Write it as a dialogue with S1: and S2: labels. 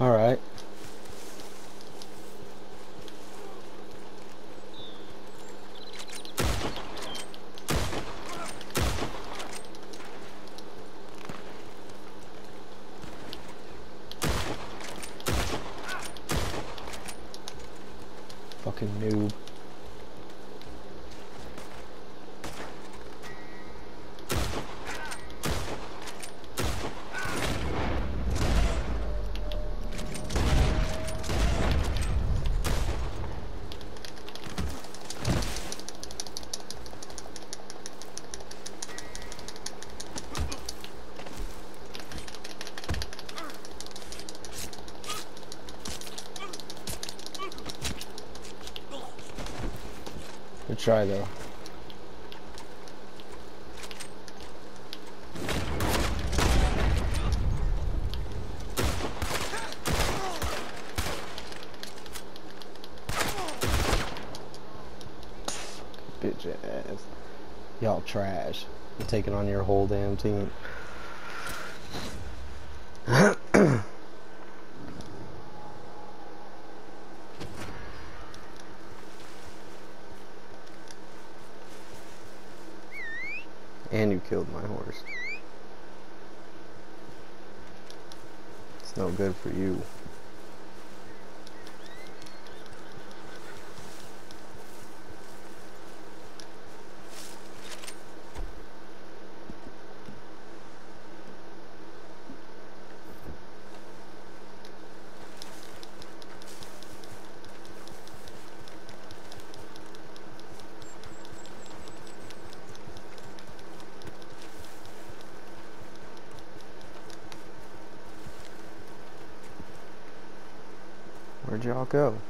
S1: Alright. Fucking noob. Try though. Bitch ass. Y'all trash. Taking on your whole damn team. And you killed my horse. It's no good for you. Where'd y'all go?